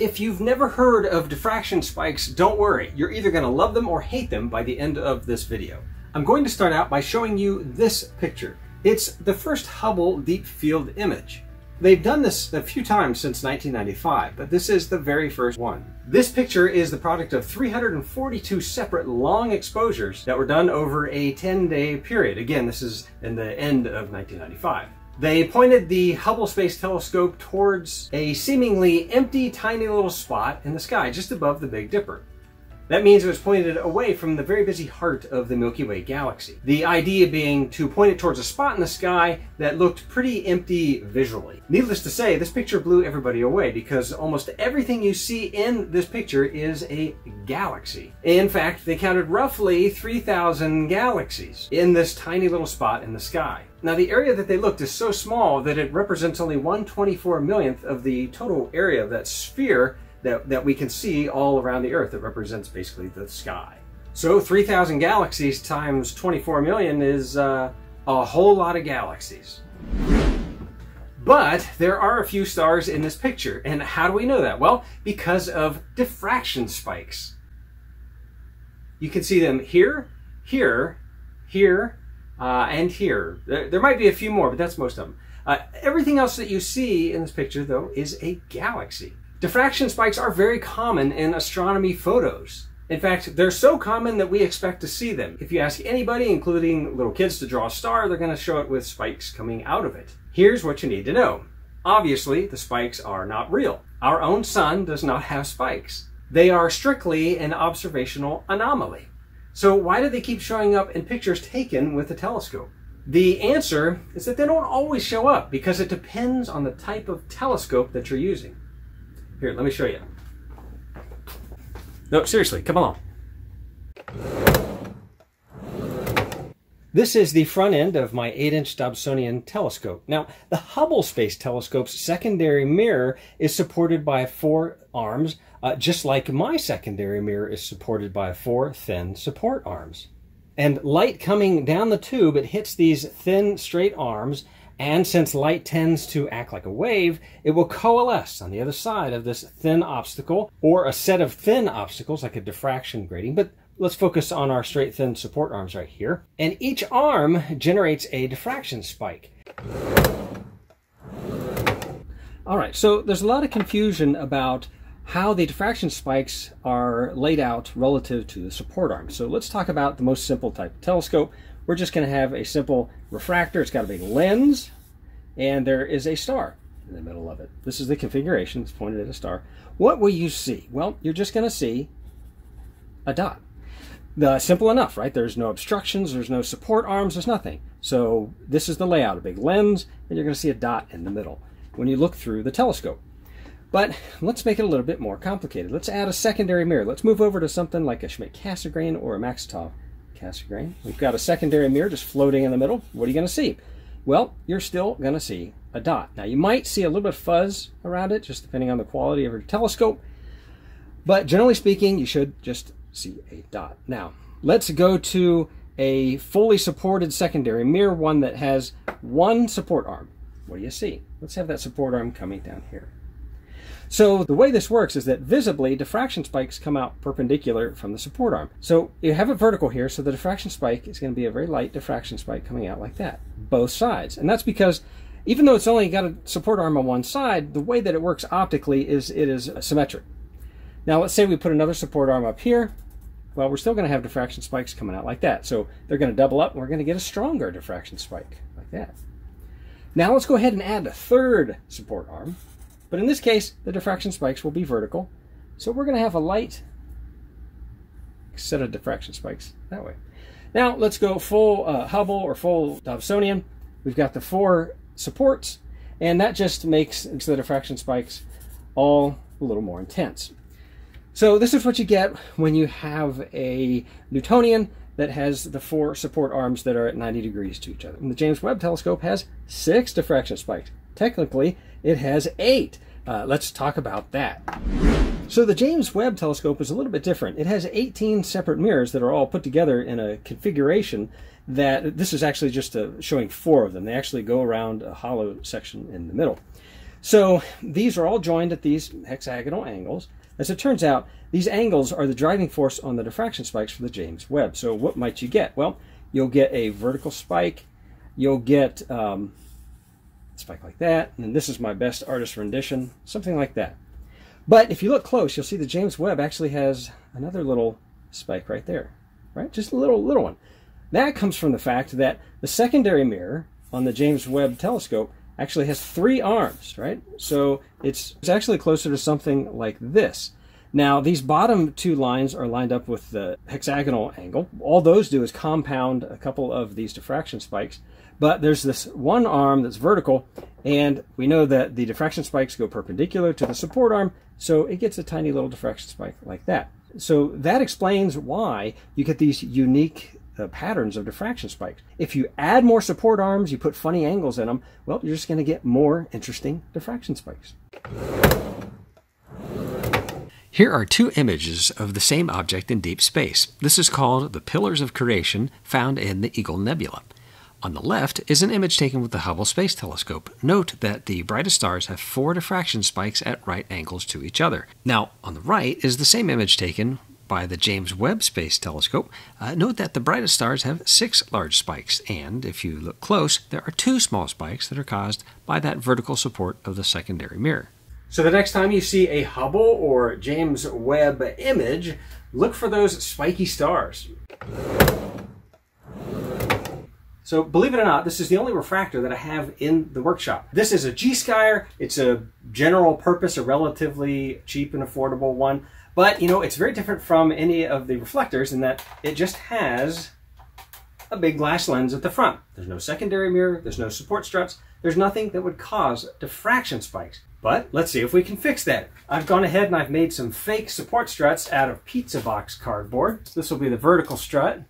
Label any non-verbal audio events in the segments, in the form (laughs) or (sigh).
If you've never heard of diffraction spikes, don't worry. You're either going to love them or hate them by the end of this video. I'm going to start out by showing you this picture. It's the first Hubble Deep Field image. They've done this a few times since 1995, but this is the very first one. This picture is the product of 342 separate long exposures that were done over a 10-day period. Again, this is in the end of 1995. They pointed the Hubble Space Telescope towards a seemingly empty, tiny little spot in the sky just above the Big Dipper. That means it was pointed away from the very busy heart of the Milky Way galaxy. The idea being to point it towards a spot in the sky that looked pretty empty visually. Needless to say, this picture blew everybody away because almost everything you see in this picture is a galaxy. In fact, they counted roughly 3,000 galaxies in this tiny little spot in the sky. Now the area that they looked is so small that it represents only 1 24 millionth of the total area of that sphere that, that we can see all around the Earth. It represents basically the sky. So 3,000 galaxies times 24 million is uh, a whole lot of galaxies. But there are a few stars in this picture. And how do we know that? Well, because of diffraction spikes. You can see them here, here, here, uh, and here. There, there, might be a few more, but that's most of them. Uh, everything else that you see in this picture, though, is a galaxy. Diffraction spikes are very common in astronomy photos. In fact, they're so common that we expect to see them. If you ask anybody, including little kids, to draw a star, they're going to show it with spikes coming out of it. Here's what you need to know. Obviously, the spikes are not real. Our own sun does not have spikes. They are strictly an observational anomaly. So why do they keep showing up in pictures taken with the telescope? The answer is that they don't always show up because it depends on the type of telescope that you're using. Here, let me show you. No, seriously, come along. This is the front end of my 8-inch Dobsonian telescope. Now, the Hubble Space Telescope's secondary mirror is supported by four arms, uh, just like my secondary mirror is supported by four thin support arms. And light coming down the tube, it hits these thin, straight arms, and since light tends to act like a wave, it will coalesce on the other side of this thin obstacle or a set of thin obstacles like a diffraction grating. But let's focus on our straight thin support arms right here. And each arm generates a diffraction spike. All right, so there's a lot of confusion about how the diffraction spikes are laid out relative to the support arm. So let's talk about the most simple type of telescope, we're just going to have a simple refractor. It's got a big lens, and there is a star in the middle of it. This is the configuration. It's pointed at a star. What will you see? Well, you're just going to see a dot. The, simple enough, right? There's no obstructions, there's no support arms, there's nothing. So this is the layout, a big lens, and you're going to see a dot in the middle when you look through the telescope. But let's make it a little bit more complicated. Let's add a secondary mirror. Let's move over to something like a Schmidt-Cassegrain or a Maksutov Cassegrain. We've got a secondary mirror just floating in the middle. What are you going to see? Well, you're still going to see a dot. Now, you might see a little bit of fuzz around it, just depending on the quality of your telescope. But generally speaking, you should just see a dot. Now, let's go to a fully supported secondary mirror, one that has one support arm. What do you see? Let's have that support arm coming down here. So the way this works is that visibly diffraction spikes come out perpendicular from the support arm. So you have it vertical here, so the diffraction spike is going to be a very light diffraction spike coming out like that, both sides. And that's because even though it's only got a support arm on one side, the way that it works optically is it is symmetric. Now let's say we put another support arm up here. Well, we're still going to have diffraction spikes coming out like that. So they're going to double up and we're going to get a stronger diffraction spike like that. Now let's go ahead and add a third support arm. But in this case, the diffraction spikes will be vertical. So we're going to have a light set of diffraction spikes that way. Now let's go full uh, Hubble or full Dobsonian. We've got the four supports, and that just makes the diffraction spikes all a little more intense. So this is what you get when you have a Newtonian that has the four support arms that are at 90 degrees to each other. And the James Webb Telescope has six diffraction spikes. Technically, it has eight. Uh, let's talk about that. So the James Webb Telescope is a little bit different. It has 18 separate mirrors that are all put together in a configuration that this is actually just a, uh, showing four of them. They actually go around a hollow section in the middle. So these are all joined at these hexagonal angles. As it turns out, these angles are the driving force on the diffraction spikes for the James Webb. So what might you get? Well, you'll get a vertical spike, you'll get um, spike like that, and this is my best artist rendition, something like that. But if you look close, you'll see the James Webb actually has another little spike right there, right? Just a little, little one. That comes from the fact that the secondary mirror on the James Webb telescope actually has three arms, right? So it's, it's actually closer to something like this. Now, these bottom two lines are lined up with the hexagonal angle. All those do is compound a couple of these diffraction spikes. But there's this one arm that's vertical, and we know that the diffraction spikes go perpendicular to the support arm, so it gets a tiny little diffraction spike like that. So that explains why you get these unique uh, patterns of diffraction spikes. If you add more support arms, you put funny angles in them, well, you're just going to get more interesting diffraction spikes. Here are two images of the same object in deep space. This is called the Pillars of Creation found in the Eagle Nebula. On the left is an image taken with the Hubble Space Telescope. Note that the brightest stars have four diffraction spikes at right angles to each other. Now, on the right is the same image taken by the James Webb Space Telescope, uh, note that the brightest stars have six large spikes, and if you look close, there are two small spikes that are caused by that vertical support of the secondary mirror. So the next time you see a Hubble or James Webb image, look for those spiky stars. So believe it or not, this is the only refractor that I have in the workshop. This is a GSkyer. It's a general purpose, a relatively cheap and affordable one. But, you know, it's very different from any of the reflectors in that it just has a big glass lens at the front. There's no secondary mirror, there's no support struts, there's nothing that would cause diffraction spikes. But let's see if we can fix that. I've gone ahead and I've made some fake support struts out of pizza box cardboard. This will be the vertical strut,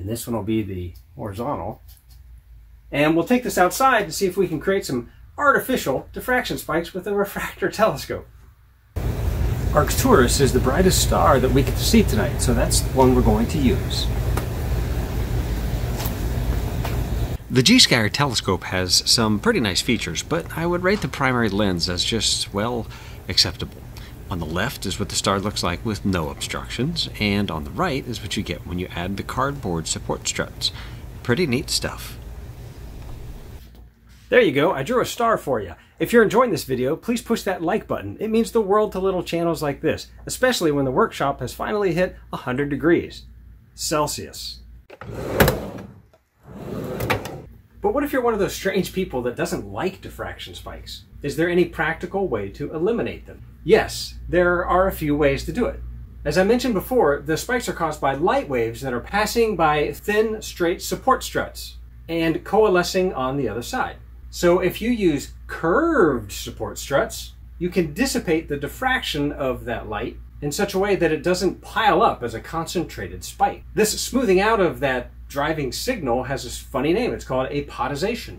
and this one will be the horizontal. And we'll take this outside to see if we can create some artificial diffraction spikes with a (laughs) refractor telescope. Arcturus is the brightest star that we get to see tonight, so that's the one we're going to use. The GSkyer telescope has some pretty nice features, but I would rate the primary lens as just, well, acceptable. On the left is what the star looks like with no obstructions, and on the right is what you get when you add the cardboard support struts. Pretty neat stuff. There you go, I drew a star for you. If you're enjoying this video, please push that like button. It means the world to little channels like this, especially when the workshop has finally hit 100 degrees Celsius. But what if you're one of those strange people that doesn't like diffraction spikes? Is there any practical way to eliminate them? Yes, there are a few ways to do it. As I mentioned before, the spikes are caused by light waves that are passing by thin, straight support struts and coalescing on the other side. So if you use curved support struts, you can dissipate the diffraction of that light in such a way that it doesn't pile up as a concentrated spike. This smoothing out of that driving signal has a funny name. It's called apodization.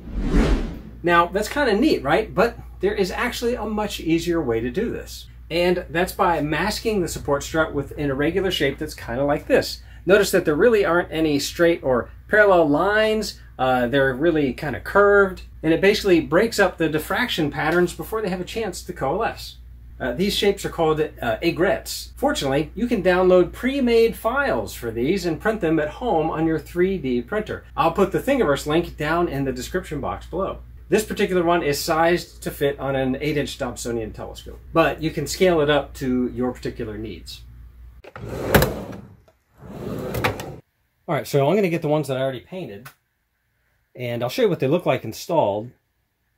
Now, that's kind of neat, right? But there is actually a much easier way to do this. And that's by masking the support strut with an irregular shape that's kind of like this. Notice that there really aren't any straight or parallel lines. Uh, they're really kind of curved, and it basically breaks up the diffraction patterns before they have a chance to coalesce. Uh, these shapes are called uh, aigrettes. Fortunately, you can download pre-made files for these and print them at home on your 3D printer. I'll put the Thingiverse link down in the description box below. This particular one is sized to fit on an 8-inch Dobsonian telescope, but you can scale it up to your particular needs. All right, so I'm going to get the ones that I already painted, and I'll show you what they look like installed.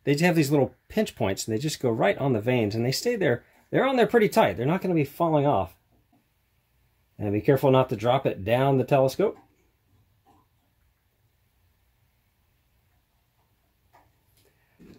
They have these little pinch points, and they just go right on the vanes, and they stay there. They're on there pretty tight. They're not going to be falling off. And be careful not to drop it down the telescope.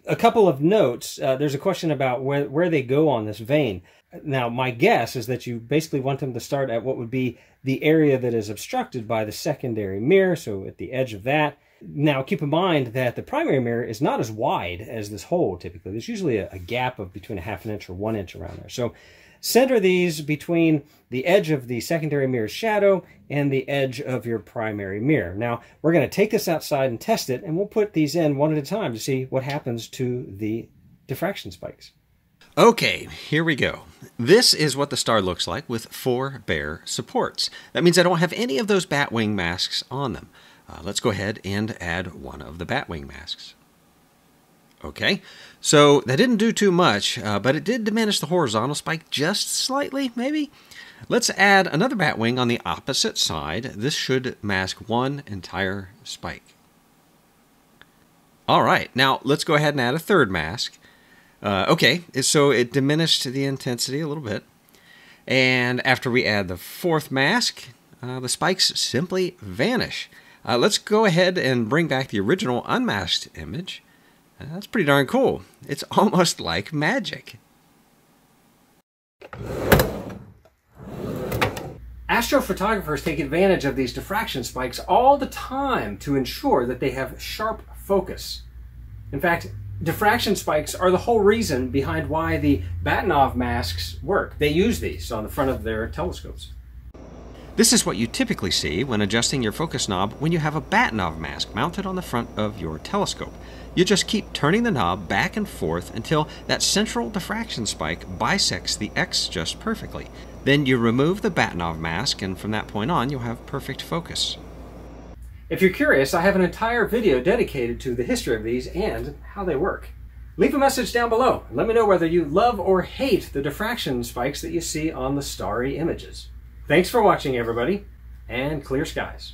A couple of notes. Uh, there's a question about where, where they go on this vane. Now, my guess is that you basically want them to start at what would be the area that is obstructed by the secondary mirror, so at the edge of that. Now, keep in mind that the primary mirror is not as wide as this hole typically. There's usually a, a gap of between a half an inch or one inch around there. So center these between the edge of the secondary mirror's shadow and the edge of your primary mirror. Now, we're going to take this outside and test it, and we'll put these in one at a time to see what happens to the diffraction spikes. Okay, here we go. This is what the star looks like with four bare supports. That means I don't have any of those batwing masks on them. Uh, let's go ahead and add one of the batwing masks. Okay, so that didn't do too much, uh, but it did diminish the horizontal spike just slightly, maybe. Let's add another bat wing on the opposite side. This should mask one entire spike. All right, now let's go ahead and add a third mask. Uh, okay, so it diminished the intensity a little bit. And after we add the fourth mask, uh, the spikes simply vanish. Uh, let's go ahead and bring back the original unmasked image. That's pretty darn cool. It's (laughs) almost like magic. Astrophotographers take advantage of these diffraction spikes all the time to ensure that they have sharp focus. In fact, diffraction spikes are the whole reason behind why the Bahtinov masks work. They use these on the front of their telescopes. This is what you typically see when adjusting your focus knob when you have a Bahtinov mask mounted on the front of your telescope. You just keep turning the knob back and forth until that central diffraction spike bisects the X just perfectly. Then you remove the Bahtinov mask, and from that point on, you'll have perfect focus. If you're curious, I have an entire video dedicated to the history of these and how they work. Leave a message down below let me know whether you love or hate the diffraction spikes that you see on the starry images. Thanks for watching, everybody, and clear skies.